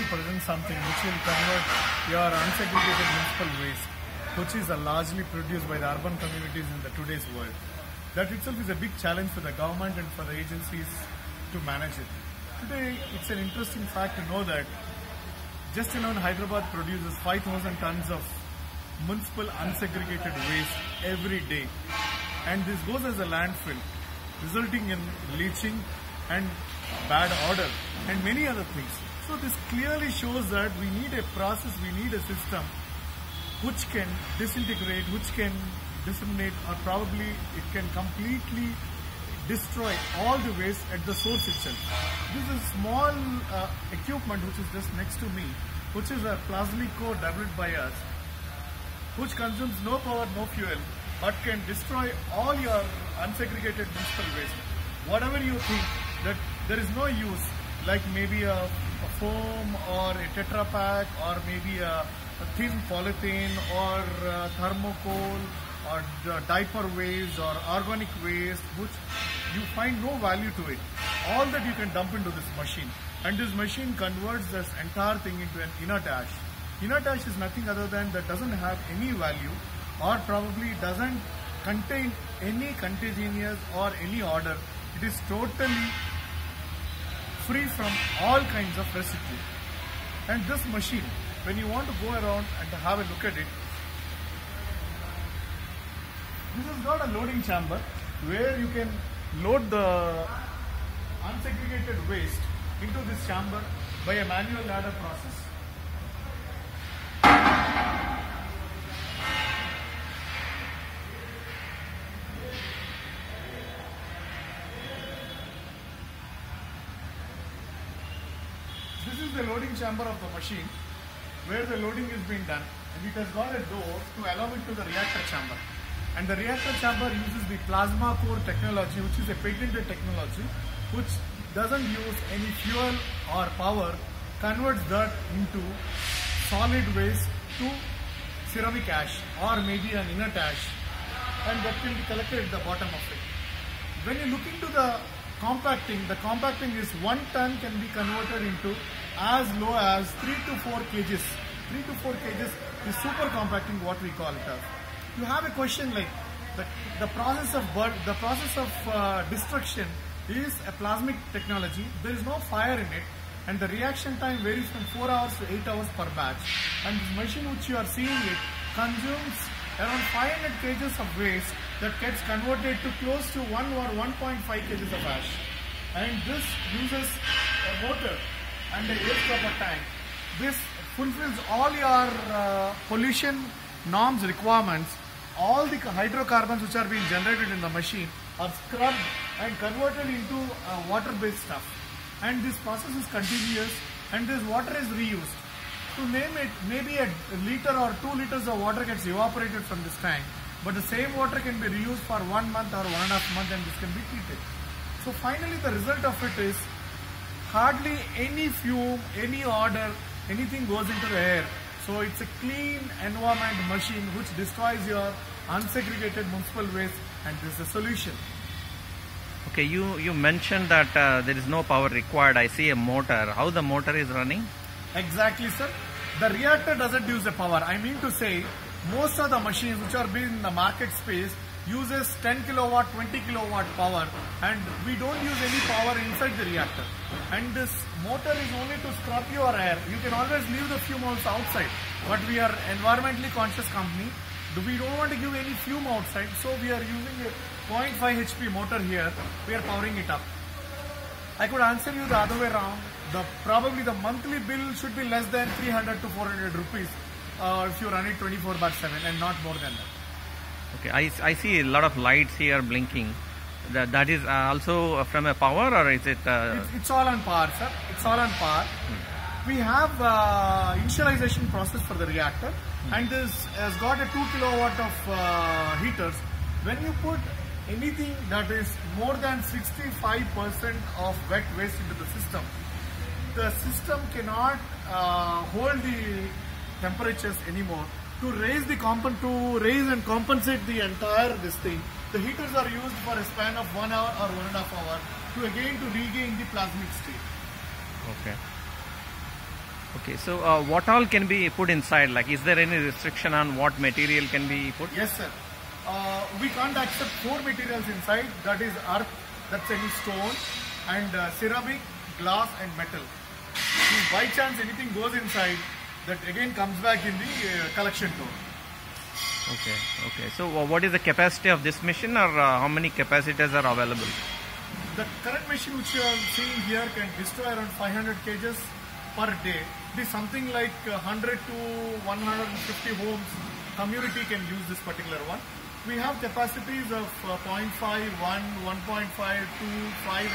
to present something which will convert your unsegregated municipal waste, which is uh, largely produced by the urban communities in the today's world. That itself is a big challenge for the government and for the agencies to manage it. Today, it's an interesting fact to know that just alone Hyderabad produces 5,000 tons of municipal unsegregated waste every day. And this goes as a landfill, resulting in leaching and bad odor and many other things. So this clearly shows that we need a process, we need a system which can disintegrate, which can disseminate or probably it can completely destroy all the waste at the source itself. This is small uh, equipment which is just next to me, which is a PlasmicCore developed by us, which consumes no power, no fuel, but can destroy all your unsegregated municipal waste. Whatever you think that there is no use, like maybe a, a foam or a Tetra Pak or maybe a, a thin polythene or uh, thermocol or diaper waste or organic waste, which you find no value to it. All that you can dump into this machine. And this machine converts this entire thing into an inert ash. Inert ash is nothing other than that doesn't have any value or probably doesn't contain any contagious or any odor. It is totally free from all kinds of residue. And this machine, when you want to go around and have a look at it, this has got a loading chamber where you can load the unsegregated waste into this chamber by a manual ladder process. This is the loading chamber of the machine where the loading is being done and it has got a door to allow it to the reactor chamber. And the reactor chamber uses the plasma core technology which is a patented technology which doesn't use any fuel or power, converts that into solid waste to ceramic ash or maybe an inert ash and that can be collected at the bottom of it. When you look into the compacting, the compacting is one ton can be converted into as low as 3 to 4 kgs. 3 to 4 kgs is super compacting what we call it as. You have a question like the, the process of the process of uh, destruction is a plasmic technology. There is no fire in it and the reaction time varies from 4 hours to 8 hours per batch. And this machine which you are seeing it consumes around 500 kgs of waste that gets converted to close to 1 or 1.5 kgs of ash. And this uses a motor and a air scrubber tank. This fulfills all your uh, pollution norms requirements. All the hydrocarbons which are being generated in the machine are scrubbed and converted into uh, water-based stuff. And this process is continuous and this water is reused. To name it, maybe a liter or two liters of water gets evaporated from this tank, but the same water can be reused for one month or one and a half month and this can be treated. So finally the result of it is hardly any fume, any odor, anything goes into the air. So it's a clean environment machine which destroys your unsegregated municipal waste and this is a solution. Okay, you, you mentioned that uh, there is no power required. I see a motor. How the motor is running? Exactly, sir. The reactor doesn't use the power. I mean to say, most of the machines which are being in the market space uses 10 kilowatt, 20 kilowatt power and we don't use any power inside the reactor. And this motor is only to scrub your air. You can always leave the fume outside. But we are environmentally conscious company. We don't want to give any fume outside. So we are using a 0.5 HP motor here. We are powering it up. I could answer you the other way around. The probably the monthly bill should be less than 300 to 400 rupees uh, if you run it 24 bar 7 and not more than that. Okay, I, I see a lot of lights here blinking. That, that is uh, also from a power or is it? Uh, It's, it's all on power, sir. It's all on power. We have uh, initialization process for the reactor, and this has got a two kilowatt of uh, heaters. When you put anything that is more than 65% of wet waste into the system, the system cannot uh, hold the temperatures anymore. To raise the compen to raise and compensate the entire this thing, the heaters are used for a span of one hour or one and a half hour to again to regain the plasmic state. okay. Okay, so uh, what all can be put inside? Like, is there any restriction on what material can be put? Yes, sir. Uh, we can't accept four materials inside. That is earth, that's any stone, and uh, ceramic, glass, and metal. If by chance anything goes inside, that again comes back in the uh, collection door. Okay, okay. So, uh, what is the capacity of this machine, or uh, how many capacitors are available? The current machine which you are seeing here can destroy around 500 kgs per day. It is something like uh, 100 to 150 homes. Community can use this particular one. We have capacities of uh, 0.5, 1, 1.5, 2, 5,